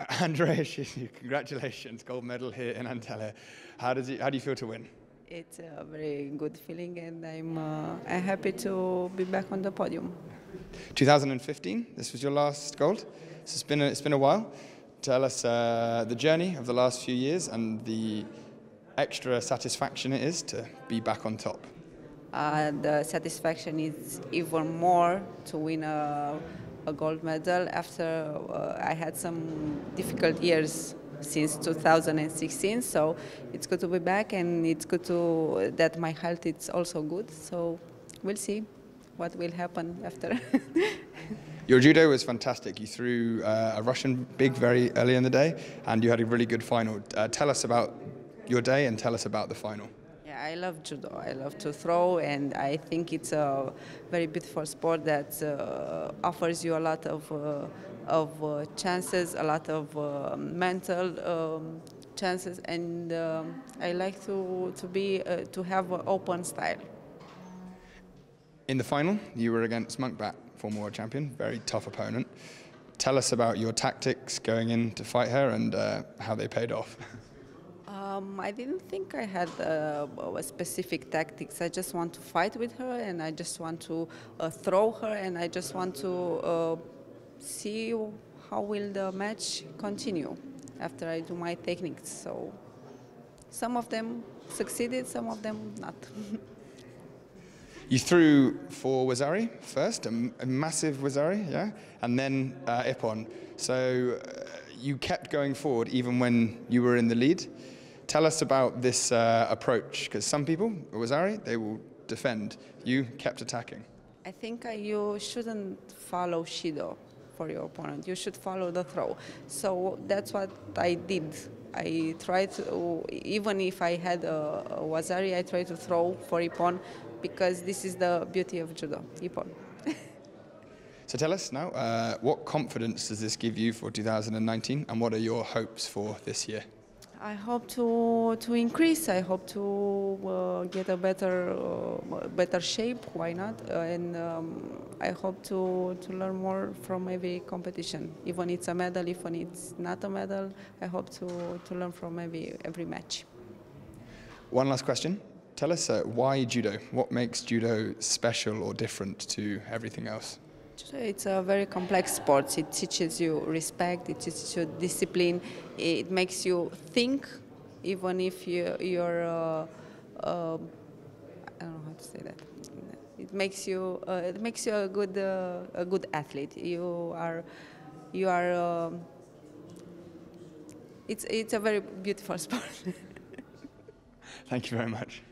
Andrea congratulations, gold medal here in Antalya. How does it, how do you feel to win? It's a very good feeling, and I'm uh, I'm happy to be back on the podium. 2015, this was your last gold. So it's been a, it's been a while. Tell us uh, the journey of the last few years and the extra satisfaction it is to be back on top. Uh, the satisfaction is even more to win a, a gold medal after uh, I had some difficult years since 2016 so it's good to be back and it's good to that my health is also good so we'll see what will happen after Your judo was fantastic. You threw uh, a Russian big very early in the day, and you had a really good final. Uh, tell us about your day and tell us about the final. I love judo. I love to throw, and I think it's a very beautiful sport that uh, offers you a lot of uh, of uh, chances, a lot of uh, mental um, chances, and um, I like to to be uh, to have an open style. In the final, you were against Munkhbat, former world champion, very tough opponent. Tell us about your tactics going in to fight her and uh, how they paid off. Um, I didn't think I had uh, specific tactics. I just want to fight with her, and I just want to uh, throw her, and I just want to uh, see how will the match continue after I do my techniques. So some of them succeeded, some of them not. You threw for Wazari first, a, a massive Wazari, yeah, and then uh, Ippon. So uh, you kept going forward even when you were in the lead. Tell us about this uh, approach, because some people, Wazari, they will defend. You kept attacking. I think uh, you shouldn't follow Shido for your opponent. You should follow the throw. So that's what I did. I tried to, even if I had a, a Wazari, I tried to throw for Ippon because this is the beauty of judo, Ippon. so tell us now, uh, what confidence does this give you for 2019 and what are your hopes for this year? I hope to to increase. I hope to uh, get a better uh, better shape. Why not? Uh, and um, I hope to to learn more from every competition. Even it's a medal, even it's not a medal. I hope to to learn from every every match. One last question. Tell us uh, why judo? What makes judo special or different to everything else? It's a very complex sport. It teaches you respect, it teaches you discipline, it makes you think, even if you, you're, uh, uh, I don't know how to say that. It makes you, uh, it makes you a good, uh, a good athlete. You are, you are. Um, it's it's a very beautiful sport. Thank you very much.